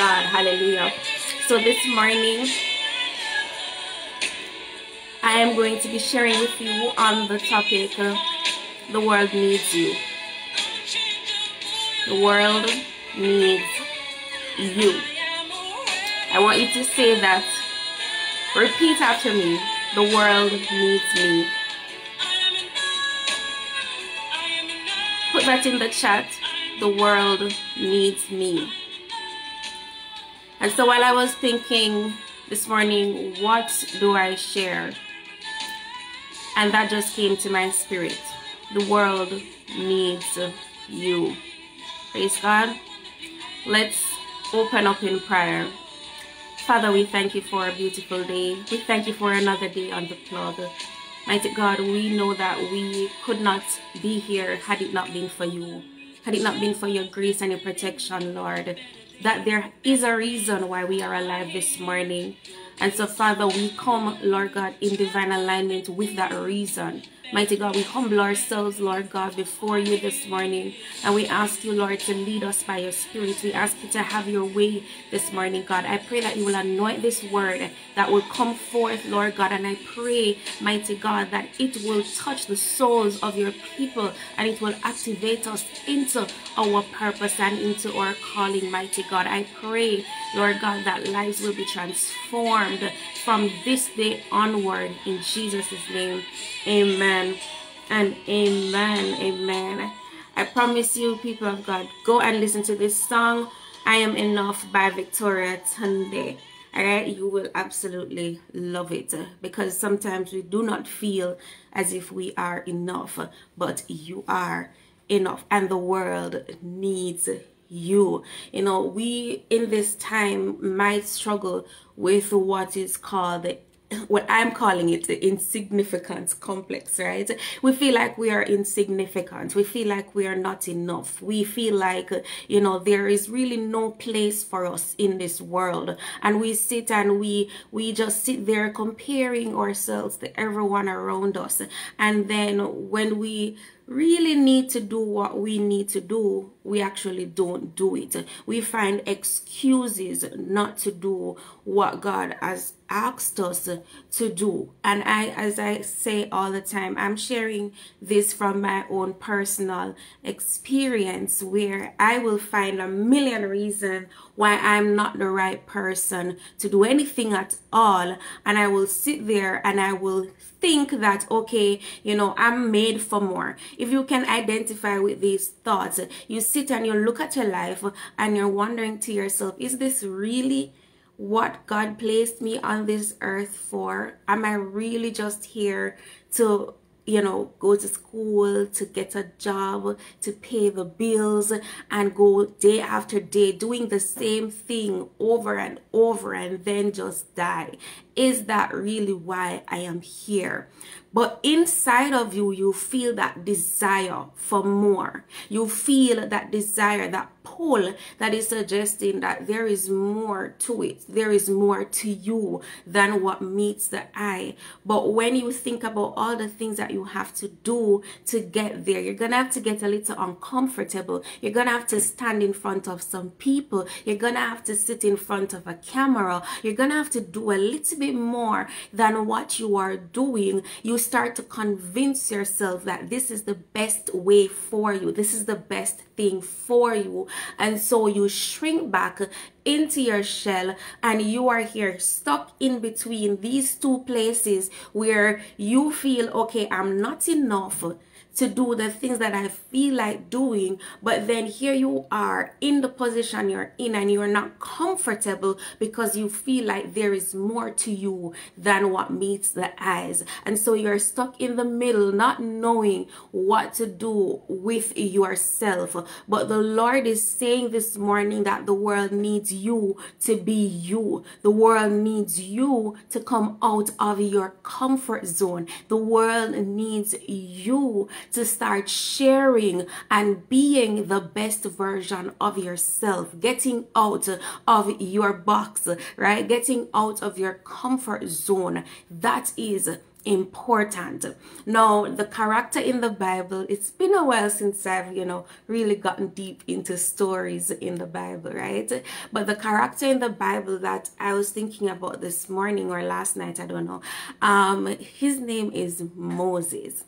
God. Hallelujah. So this morning, I am going to be sharing with you on the topic uh, The World Needs You. The world needs you. I want you to say that. Repeat after me. The world needs me. Put that in the chat. The world needs me. And so while I was thinking this morning, what do I share? And that just came to my spirit. The world needs you. Praise God. Let's open up in prayer. Father, we thank you for a beautiful day. We thank you for another day on the plug. Mighty God, we know that we could not be here had it not been for you. Had it not been for your grace and your protection, Lord. That there is a reason why we are alive this morning. And so, Father, we come, Lord God, in divine alignment with that reason. Mighty God, we humble ourselves, Lord God, before you this morning. And we ask you, Lord, to lead us by your spirit. We ask you to have your way this morning, God. I pray that you will anoint this word that will come forth, Lord God. And I pray, mighty God, that it will touch the souls of your people and it will activate us into our purpose and into our calling, mighty God. I pray, Lord God, that lives will be transformed from this day onward in Jesus' name. Amen and amen. Amen. I promise you, people of God, go and listen to this song, I Am Enough by Victoria Tunde. Alright, you will absolutely love it because sometimes we do not feel as if we are enough, but you are enough, and the world needs you. You know, we in this time might struggle with what is called the what I'm calling it the insignificance complex, right? We feel like we are insignificant. We feel like we are not enough. We feel like, you know, there is really no place for us in this world. And we sit and we, we just sit there comparing ourselves to everyone around us. And then when we really need to do what we need to do, we actually don't do it. We find excuses not to do what God has asked us to do. And I, as I say all the time, I'm sharing this from my own personal experience where I will find a million reasons why I'm not the right person to do anything at all. And I will sit there and I will think that, okay, you know, I'm made for more. If you can identify with these thoughts, you sit and you look at your life and you're wondering to yourself, is this really what God placed me on this earth for? Am I really just here to you know, go to school, to get a job, to pay the bills, and go day after day doing the same thing over and over and then just die. Is that really why I am here? But inside of you, you feel that desire for more. You feel that desire, that pull that is suggesting that there is more to it. There is more to you than what meets the eye. But when you think about all the things that you have to do to get there, you're going to have to get a little uncomfortable. You're going to have to stand in front of some people. You're going to have to sit in front of a camera. You're going to have to do a little bit more than what you are doing. You start to convince yourself that this is the best way for you. This is the best thing for you. And so you shrink back into your shell and you are here stuck in between these two places where you feel, okay, I'm not enough to do the things that I feel like doing, but then here you are in the position you're in and you're not comfortable because you feel like there is more to you than what meets the eyes. And so you're stuck in the middle, not knowing what to do with yourself. But the Lord is saying this morning that the world needs you to be you. The world needs you to come out of your comfort zone. The world needs you to start sharing and being the best version of yourself, getting out of your box, right? Getting out of your comfort zone. That is important. Now, the character in the Bible, it's been a while since I've, you know, really gotten deep into stories in the Bible, right? But the character in the Bible that I was thinking about this morning or last night, I don't know, um, his name is Moses.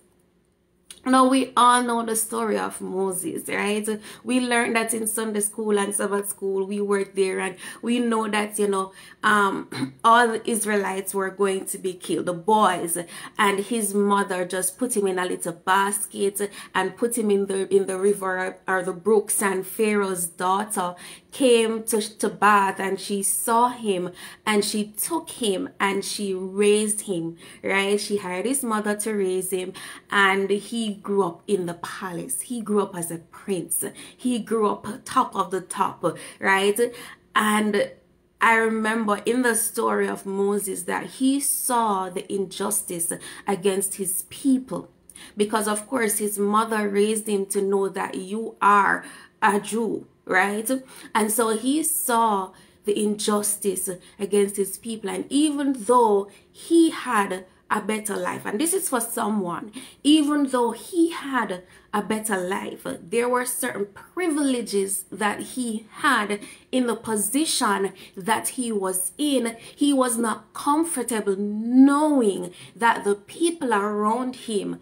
Now we all know the story of Moses, right? We learned that in Sunday school and Sabbath school. We were there and we know that, you know, um, all the Israelites were going to be killed, the boys, and his mother just put him in a little basket and put him in the in the river or the brooks and Pharaoh's daughter came to, to bath and she saw him and she took him and she raised him, right? She hired his mother to raise him and he grew up in the palace. He grew up as a prince. He grew up top of the top, right? And I remember in the story of Moses that he saw the injustice against his people because of course his mother raised him to know that you are a Jew right? And so he saw the injustice against his people. And even though he had a better life, and this is for someone, even though he had a better life, there were certain privileges that he had in the position that he was in. He was not comfortable knowing that the people around him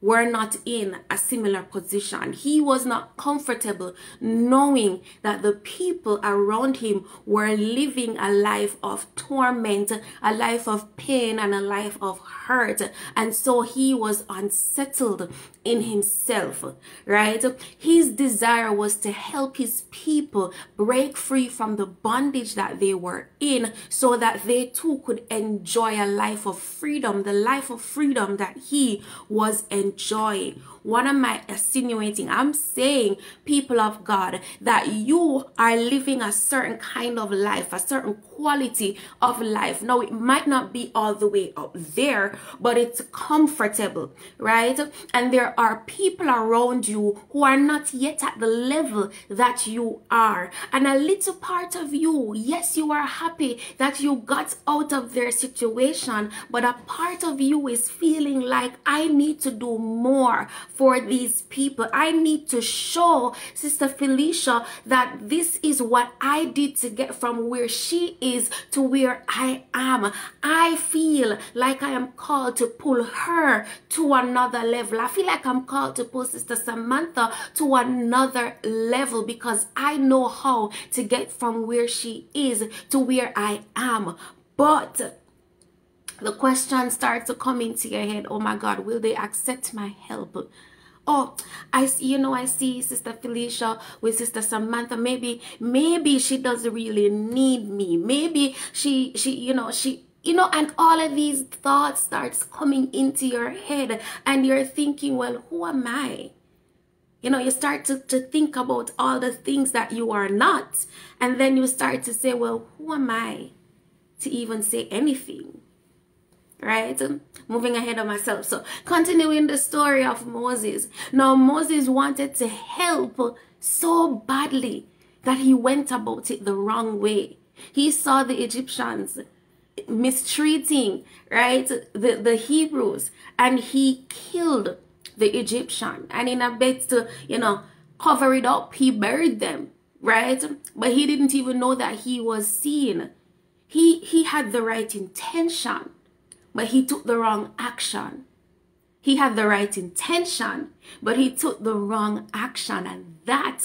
were not in a similar position. He was not comfortable knowing that the people around him were living a life of torment, a life of pain, and a life of hurt. And so he was unsettled in himself, right? His desire was to help his people break free from the bondage that they were in so that they too could enjoy a life of freedom, the life of freedom that he was enjoying. What am I insinuating? I'm saying, people of God, that you are living a certain kind of life, a certain quality of life. Now, it might not be all the way up there, but it's comfortable, right? And there are people around you who are not yet at the level that you are. And a little part of you, yes, you are happy that you got out of their situation, but a part of you is feeling like I need to do more for these people. I need to show Sister Felicia that this is what I did to get from where she is to where I am. I feel like I am called to pull her to another level. I feel like I'm called to pull Sister Samantha to another level because I know how to get from where she is to where I am. But the question starts to come into your head oh my god will they accept my help oh i see you know i see sister felicia with sister samantha. Maybe maybe she doesn't really need me. Maybe she she you know she you know and all of these thoughts starts coming into your head and you're thinking well who am i? You know you start to, to think about all the things that you are not and then you start to say well who am i to even say anything right? Moving ahead of myself. So continuing the story of moses. Now moses wanted to help so badly that he went about it the wrong way. He saw the egyptians mistreating right the the hebrews and he killed the egyptian. And in a bit to you know cover it up he buried them right? But he didn't even know that he was seen. He he had the right intention but he took the wrong action. He had the right intention, but he took the wrong action. And that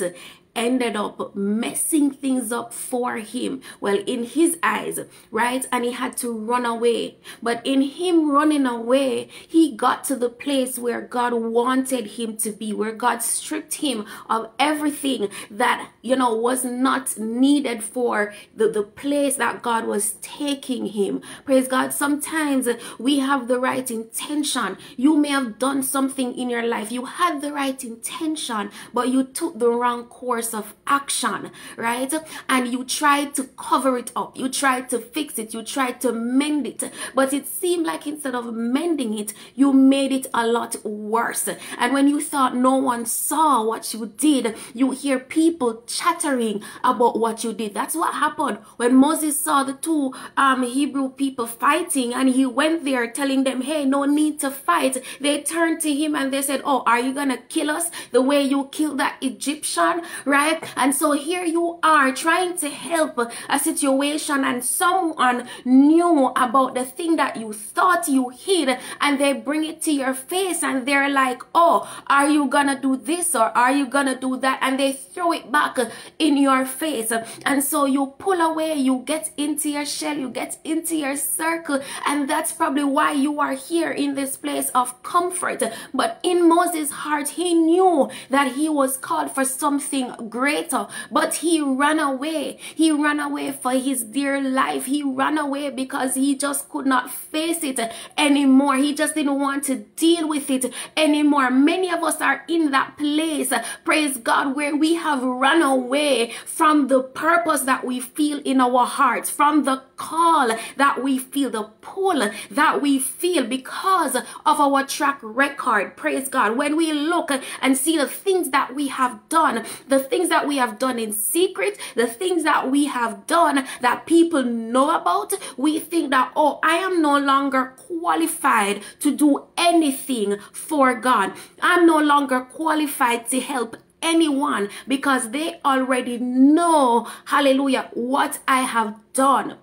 ended up messing things up for him. Well, in his eyes, right? And he had to run away. But in him running away, he got to the place where God wanted him to be, where God stripped him of everything that, you know, was not needed for the, the place that God was taking him. Praise God. Sometimes we have the right intention. You may have done something in your life. You had the right intention, but you took the wrong course course of action, right? And you tried to cover it up. You tried to fix it. You tried to mend it. But it seemed like instead of mending it, you made it a lot worse. And when you thought no one saw what you did, you hear people chattering about what you did. That's what happened when Moses saw the two um, Hebrew people fighting and he went there telling them, hey, no need to fight. They turned to him and they said, oh, are you going to kill us the way you killed that Egyptian? Right? And so here you are trying to help a situation and someone knew about the thing that you thought you hid and they bring it to your face and they're like, oh, are you to do this or are you to do that? And they throw it back in your face. And so you pull away, you get into your shell, you get into your circle. And that's probably why you are here in this place of comfort. But in Moses' heart, he knew that he was called for something greater, but he ran away. He ran away for his dear life. He ran away because he just could not face it anymore. He just didn't want to deal with it anymore. Many of us are in that place, praise God, where we have run away from the purpose that we feel in our hearts, from the call that we feel, the pull that we feel because of our track record. Praise God. When we look and see the things that we have done, the things that we have done in secret, the things that we have done that people know about, we think that, oh, I am no longer qualified to do anything for God. I'm no longer qualified to help anyone because they already know, hallelujah, what I have done.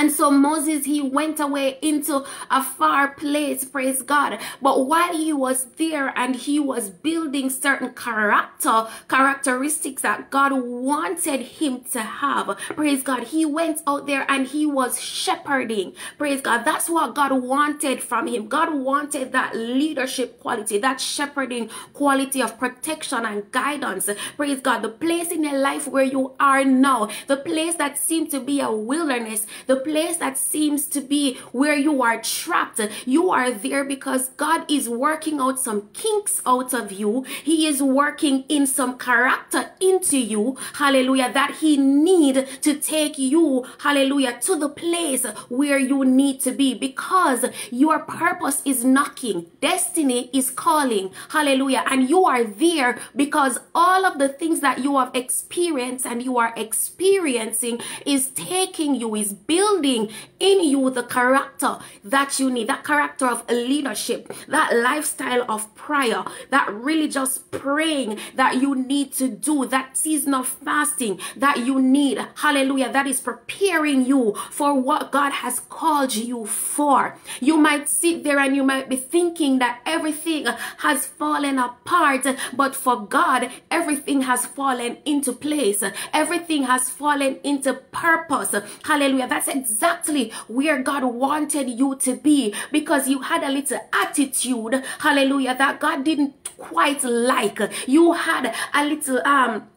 And so Moses, he went away into a far place, praise God. But while he was there and he was building certain character, characteristics that God wanted him to have, praise God, he went out there and he was shepherding, praise God. That's what God wanted from him. God wanted that leadership quality, that shepherding quality of protection and guidance, praise God. The place in your life where you are now, the place that seemed to be a wilderness, the place that seems to be where you are trapped. You are there because God is working out some kinks out of you. He is working in some character into you. Hallelujah. That he need to take you, hallelujah, to the place where you need to be because your purpose is knocking. Destiny is calling. Hallelujah. And you are there because all of the things that you have experienced and you are experiencing is taking you, is building building in you the character that you need, that character of leadership, that lifestyle of prayer, that just praying that you need to do, that season of fasting that you need. Hallelujah. That is preparing you for what God has called you for. You might sit there and you might be thinking that everything has fallen apart, but for God, everything has fallen into place. Everything has fallen into purpose. Hallelujah. That's exactly where God wanted you to be because you had a little attitude, hallelujah, that God didn't quite like. You had a little, um,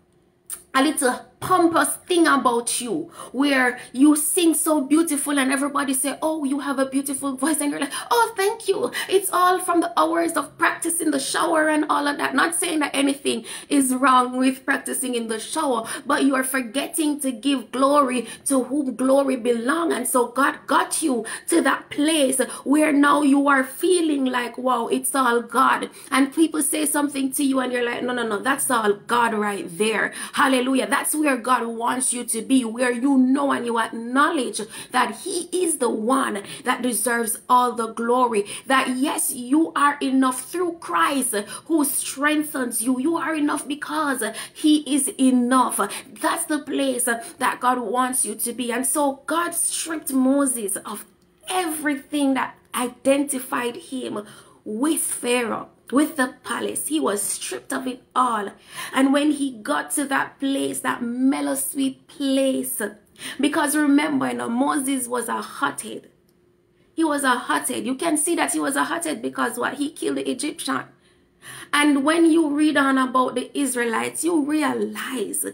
a little pompous thing about you where you sing so beautiful and everybody say oh you have a beautiful voice and you're like oh thank you. It's all from the hours of practice in the shower and all of that. Not saying that anything is wrong with practicing in the shower but you are forgetting to give glory to whom glory belong. And so God got you to that place where now you are feeling like wow it's all God. And people say something to you and you're like no no no that's all God right there. Hallelujah. That's where where God wants you to be, where you know and you acknowledge that He is the one that deserves all the glory. That yes, you are enough through Christ who strengthens you. You are enough because He is enough. That's the place that God wants you to be. And so God stripped Moses of everything that identified him with Pharaoh with the palace. He was stripped of it all. And when he got to that place, that mellow sweet place, because remember, you know, Moses was a hothead. He was a hothead. You can see that he was a hothead because what? He killed the Egyptian. And when you read on about the Israelites, you realize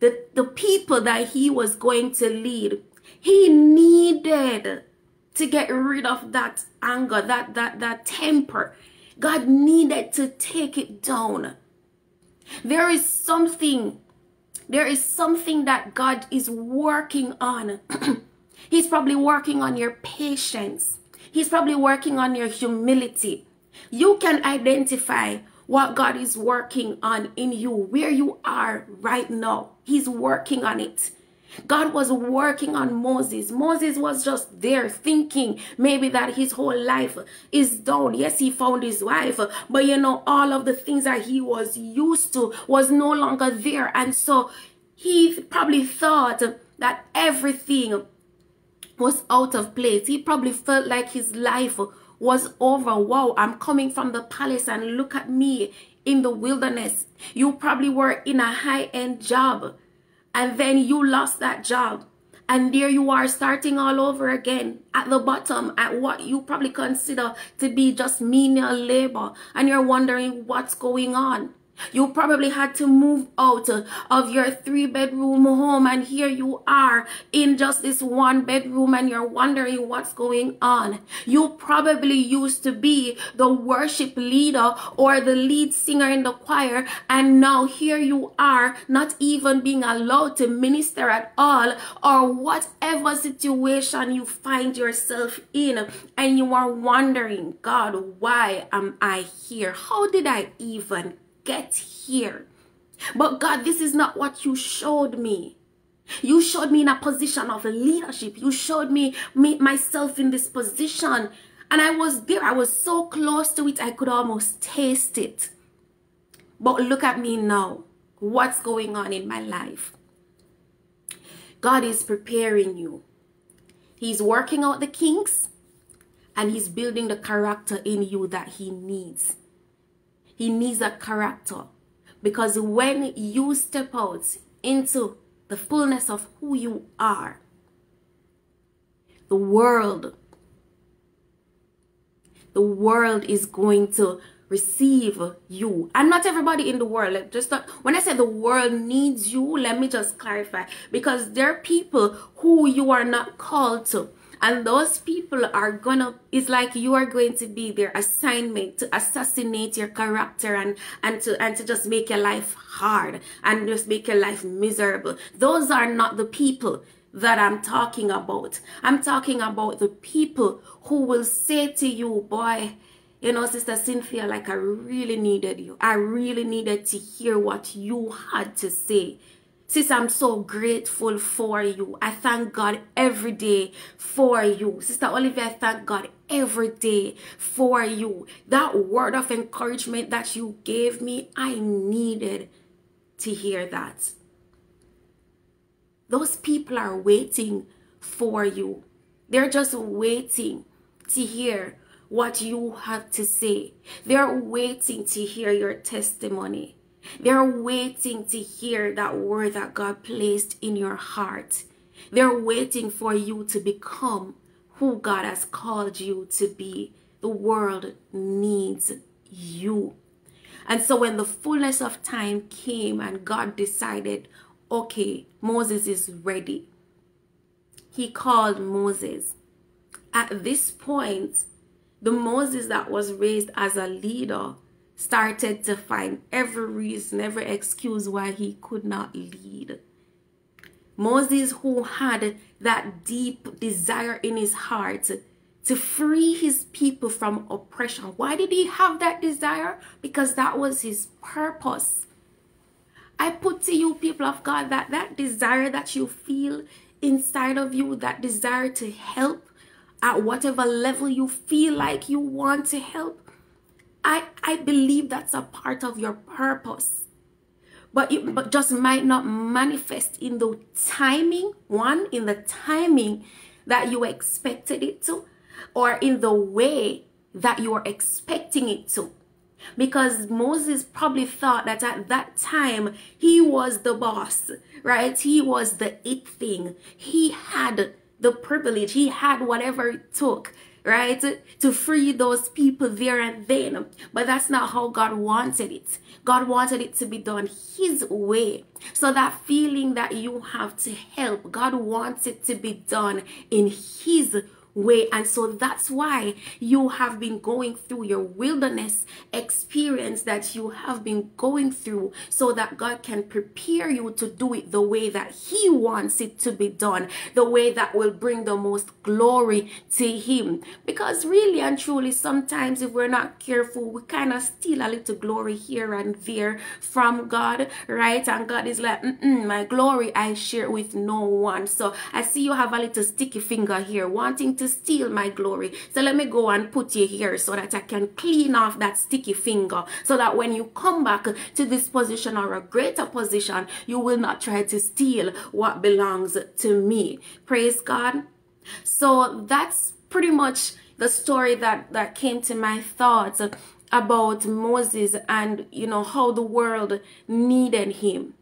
that the people that he was going to lead, he needed to get rid of that anger, that that that temper. God needed to take it down. There is something, there is something that God is working on. He's probably working on your patience. He's probably working on your humility. You can identify what God is working on in you, where you are right now. He's working on it. God was working on Moses. Moses was just there thinking maybe that his whole life is done. Yes, he found his wife, but you know, all of the things that he was used to was no longer there. And so he probably thought that everything was out of place. He probably felt like his life was over. Wow, I'm coming from the palace and look at me in the wilderness. You probably were in a high-end job and then you lost that job. And there you are starting all over again at the bottom at what you probably consider to be just menial labor. And you're wondering what's going on. You probably had to move out of your three bedroom home and here you are in just this one bedroom and you're wondering what's going on. You probably used to be the worship leader or the lead singer in the choir and now here you are not even being allowed to minister at all or whatever situation you find yourself in and you are wondering, God, why am I here? How did I even get here. But God, this is not what you showed me. You showed me in a position of leadership. You showed me, me myself in this position. And I was there. I was so close to it, I could almost taste it. But look at me now. What's going on in my life? God is preparing you. He's working out the kinks and he's building the character in you that he needs. He needs a character. Because when you step out into the fullness of who you are, the world, the world is going to receive you. And not everybody in the world just not, when i say the world needs you let me just clarify. Because there are people who you are not called to and those people are gonna it's like you are going to be their assignment to assassinate your character and and to and to just make your life hard and just make your life miserable those are not the people that I'm talking about. I'm talking about the people who will say to you, boy, you know, Sister Cynthia, like I really needed you. I really needed to hear what you had to say. Sis, I'm so grateful for you. I thank God every day for you. Sister Olivia, I thank God every day for you. That word of encouragement that you gave me, I needed to hear that. Those people are waiting for you. They're just waiting to hear what you have to say. They're waiting to hear your testimony. They're waiting to hear that word that God placed in your heart. They're waiting for you to become who God has called you to be. The world needs you. And so when the fullness of time came and God decided, okay, Moses is ready. He called Moses. At this point, the Moses that was raised as a leader started to find every reason, every excuse why he could not lead. Moses, who had that deep desire in his heart to free his people from oppression. Why did he have that desire? Because that was his purpose. I put to you, people of God, that that desire that you feel inside of you, that desire to help at whatever level you feel like you want to help, I, I believe that's a part of your purpose. But it but just might not manifest in the timing, one, in the timing that you expected it to, or in the way that you are expecting it to. Because Moses probably thought that at that time he was the boss, right? He was the it thing. He had the privilege, he had whatever it took right? To free those people there and then. But that's not how God wanted it. God wanted it to be done His way. So that feeling that you have to help, God wants it to be done in His way. And so that's why you have been going through your wilderness experience that you have been going through so that God can prepare you to do it the way that He wants it to be done, the way that will bring the most glory to Him. Because really and truly, sometimes if we're not careful, we kind of steal a little glory here and there from God, right? And God is like, my glory I share with no one. So I see you have a little sticky finger here wanting to steal my glory. So let me go and put you here so that I can clean off that sticky finger so that when you come back to this position or a greater position, you will not try to steal what belongs to me. Praise God. So that's pretty much the story that, that came to my thoughts about Moses and, you know, how the world needed him.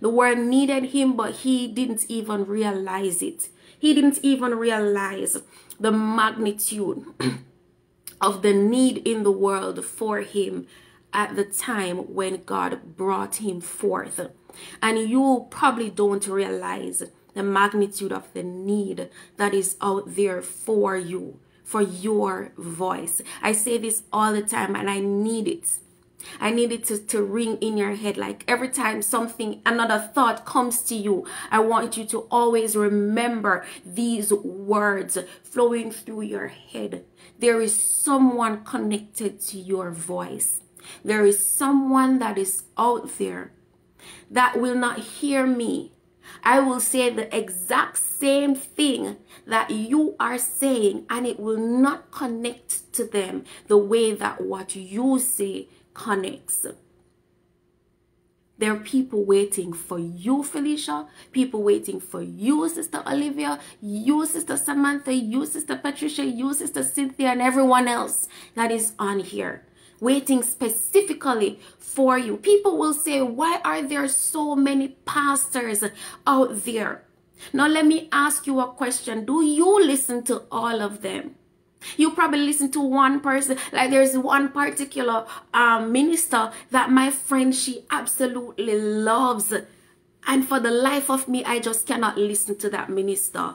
The world needed him, but he didn't even realize it. He didn't even realize the magnitude of the need in the world for him at the time when God brought him forth. And you probably don't realize the magnitude of the need that is out there for you, for your voice. I say this all the time and I need it. I need it to, to ring in your head. Like every time something, another thought comes to you, I want you to always remember these words flowing through your head. There is someone connected to your voice. There is someone that is out there that will not hear me. I will say the exact same thing that you are saying, and it will not connect to them the way that what you say connects. There are people waiting for you, Felicia. People waiting for you, Sister Olivia. You, Sister Samantha. You, Sister Patricia. You, Sister Cynthia, and everyone else that is on here. Waiting specifically for you. People will say, why are there so many pastors out there? Now, let me ask you a question. Do you listen to all of them? You probably listen to one person, like there's one particular um, minister that my friend, she absolutely loves. And for the life of me, I just cannot listen to that minister.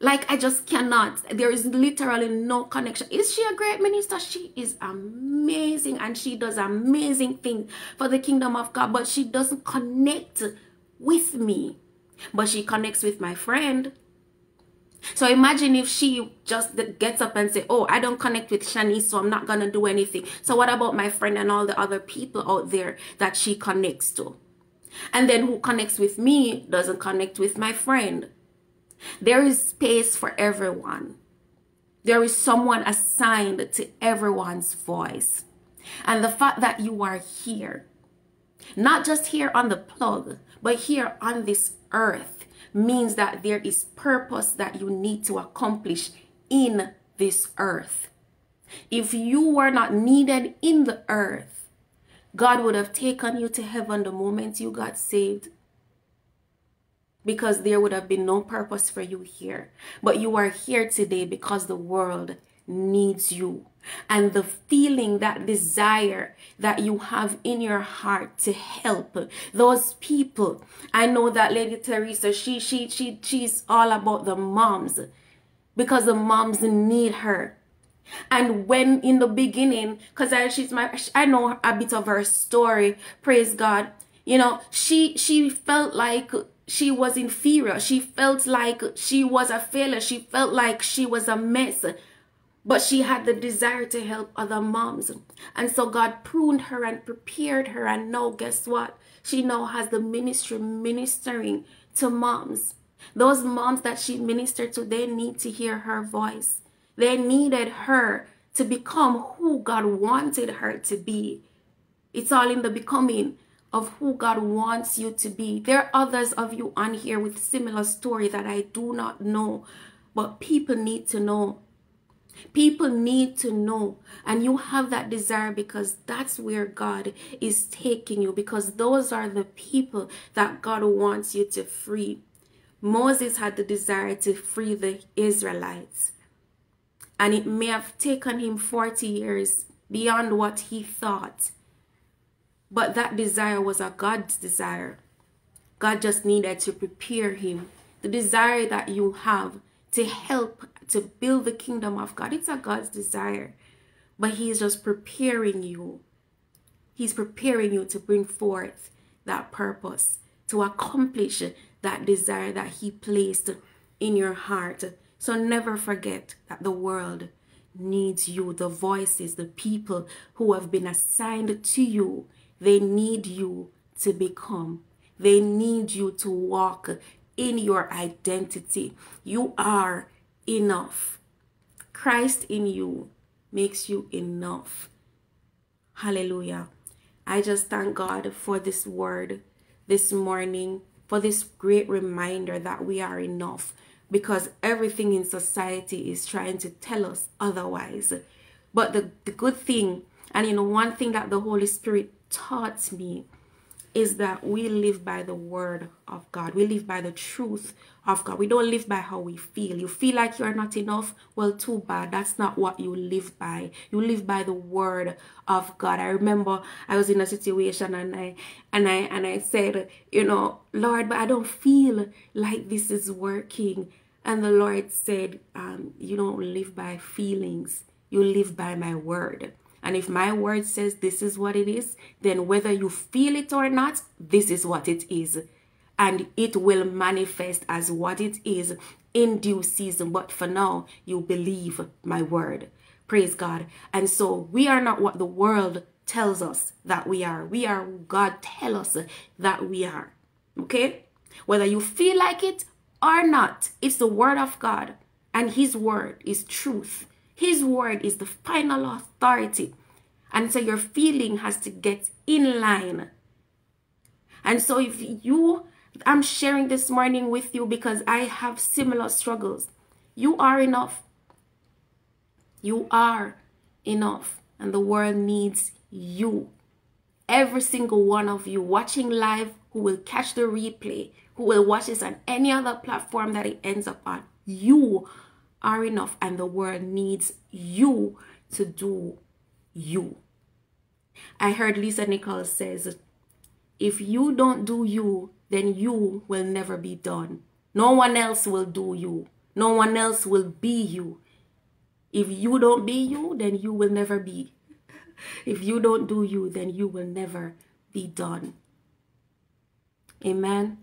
Like, I just cannot. There is literally no connection. Is she a great minister? She is amazing and she does amazing things for the kingdom of God, but she doesn't connect with me. But she connects with my friend so imagine if she just gets up and say, oh, I don't connect with Shanice, so I'm not going to do anything. So what about my friend and all the other people out there that she connects to? And then who connects with me doesn't connect with my friend. There is space for everyone. There is someone assigned to everyone's voice. And the fact that you are here, not just here on the plug, but here on this earth, means that there is purpose that you need to accomplish in this earth. If you were not needed in the earth, God would have taken you to heaven the moment you got saved because there would have been no purpose for you here. But you are here today because the world needs you and the feeling that desire that you have in your heart to help those people. I know that lady teresa she she she she's all about the moms because the moms need her. And when in the beginning because she's my i know a bit of her story praise god. You know she she felt like she was inferior. She felt like she was a failure. She felt like she was a mess but she had the desire to help other moms. And so God pruned her and prepared her. And now, guess what? She now has the ministry ministering to moms. Those moms that she ministered to, they need to hear her voice. They needed her to become who God wanted her to be. It's all in the becoming of who God wants you to be. There are others of you on here with similar story that I do not know, but people need to know People need to know, and you have that desire because that's where God is taking you, because those are the people that God wants you to free. Moses had the desire to free the Israelites, and it may have taken him 40 years beyond what he thought. But that desire was a God's desire. God just needed to prepare him. The desire that you have to help to build the kingdom of God. It's a God's desire. But He's just preparing you. He's preparing you to bring forth that purpose, to accomplish that desire that He placed in your heart. So never forget that the world needs you, the voices, the people who have been assigned to you. They need you to become. They need you to walk in your identity. You are enough. Christ in you makes you enough. Hallelujah. I just thank God for this word this morning, for this great reminder that we are enough because everything in society is trying to tell us otherwise. But the, the good thing, and you know, one thing that the Holy Spirit taught me is that we live by the word of God. We live by the truth of God. We don't live by how we feel. You feel like you're not enough? Well, too bad. That's not what you live by. You live by the word of God. I remember I was in a situation and I and I and I said, you know, Lord, but I don't feel like this is working. And the Lord said, um, you don't live by feelings. You live by my word. And if my word says this is what it is, then whether you feel it or not, this is what it is. And it will manifest as what it is in due season. But for now, you believe my word. Praise God. And so we are not what the world tells us that we are. We are God tell us that we are. Okay? Whether you feel like it or not, it's the word of God. And his word is truth. His word is the final authority. And so your feeling has to get in line. And so if you, I'm sharing this morning with you because I have similar struggles. You are enough. You are enough. And the world needs you. Every single one of you watching live who will catch the replay, who will watch this on any other platform that it ends up on. You are enough and the world needs you to do you. I heard Lisa Nichols says, if you don't do you, then you will never be done. No one else will do you. No one else will be you. If you don't be you, then you will never be. If you don't do you, then you will never be done. Amen.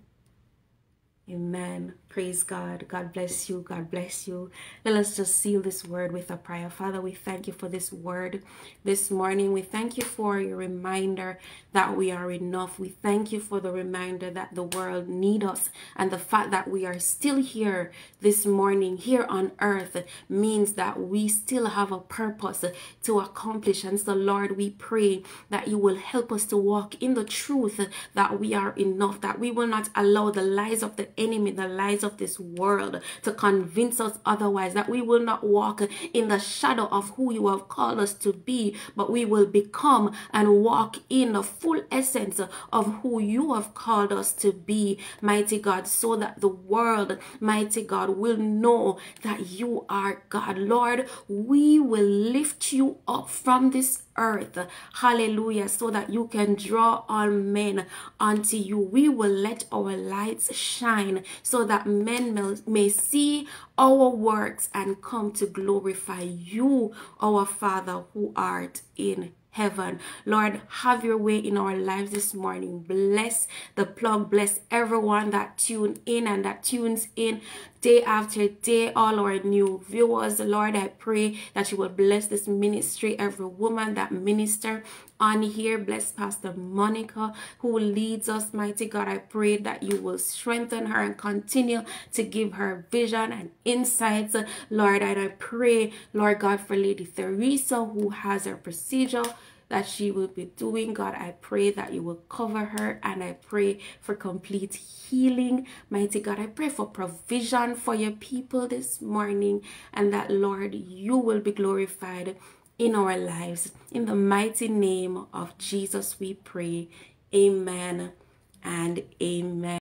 Amen. Praise God. God bless you. God bless you. Let us just seal this word with a prayer. Father, we thank you for this word this morning. We thank you for your reminder that we are enough. We thank you for the reminder that the world need us and the fact that we are still here this morning here on earth means that we still have a purpose to accomplish. And so, Lord, we pray that you will help us to walk in the truth that we are enough, that we will not allow the lies of the enemy, the of this world to convince us otherwise, that we will not walk in the shadow of who you have called us to be, but we will become and walk in the full essence of who you have called us to be, mighty God, so that the world, mighty God, will know that you are God. Lord, we will lift you up from this earth. Hallelujah. So that you can draw all men unto you. We will let our lights shine so that men may see our works and come to glorify you, our Father who art in heaven. Lord, have your way in our lives this morning. Bless the plug. Bless everyone that tune in and that tunes in day after day. All our new viewers, Lord, I pray that you will bless this ministry, every woman that minister on here. Bless Pastor Monica who leads us, mighty God. I pray that you will strengthen her and continue to give her vision and insights, Lord. And I pray, Lord God, for Lady Theresa who has her procedure that she will be doing. God, I pray that you will cover her and I pray for complete healing. Mighty God, I pray for provision for your people this morning and that, Lord, you will be glorified in our lives. In the mighty name of Jesus, we pray. Amen and amen.